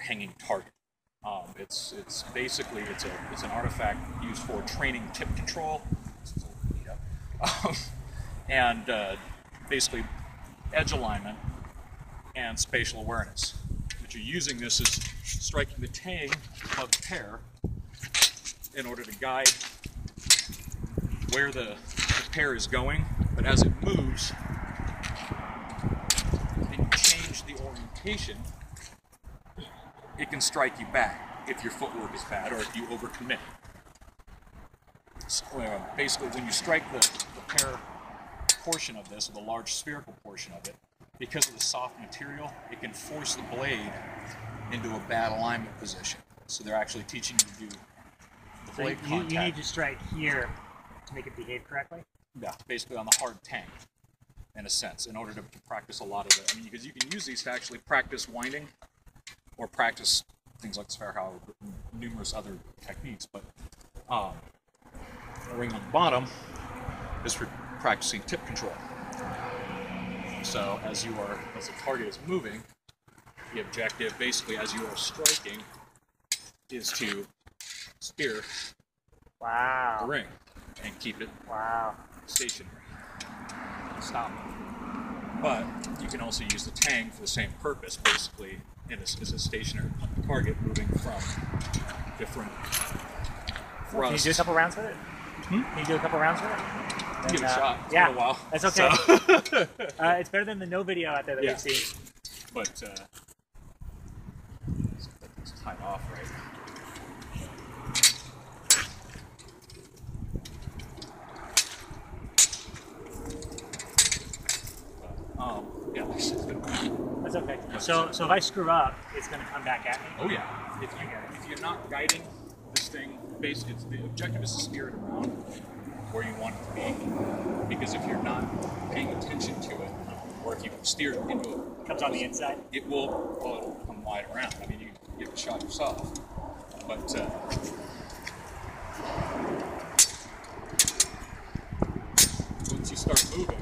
hanging target. Um, it's it's basically it's a it's an artifact used for training tip control, and uh, basically edge alignment and spatial awareness. What you're using this is striking the tang of the pair in order to guide where the, the pair is going, but as it moves, and you change the orientation, it can strike you back if your footwork is bad or if you overcommit. So, uh, basically, when you strike the, the pair portion of this, or the large spherical portion of it, because of the soft material, it can force the blade into a bad alignment position. So they're actually teaching you to do the So blade you, you need to strike here to make it behave correctly. Yeah, basically on the hard tang, in a sense, in order to, to practice a lot of it. I mean, because you can use these to actually practice winding, or practice things like Zwerchhau, numerous other techniques. But um, the ring on the bottom is for practicing tip control. So as you are, as the target is moving, the objective, basically, as you are striking, is to spear the Wow. ring and keep it Wow. stationary. Stop. But you can also use the tang for the same purpose, basically, in a, as a stationary target moving from different Can you do a couple rounds with it? Hmm? Can you do a couple rounds with it? Give it a uh, shot. It's yeah, been a while. that's okay. So- Uh, it's better than the no video out there that Yeah. we've seen. but uh, let's get this tied off right. But, um, yeah, this is good. That's okay. So, so if I screw up, it's going to come back at me. Oh yeah. If you if you're not guiding this thing, basically it's, the objective is to steer it around where you want it to be. Because if you're not paying attention to it, or if you steer it into it, Comes on the inside. it will well, it'll come wide around. I mean, you give it a shot yourself, but uh, once you start moving,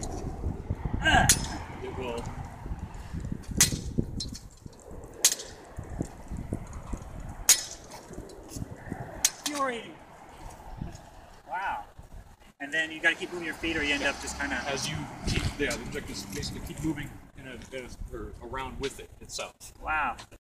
it will. Fury. Wow. And then you got to keep moving your feet, or you end up just kind of. As you keep, yeah, the objective is basically keep moving in a, in a or around with it itself. Wow.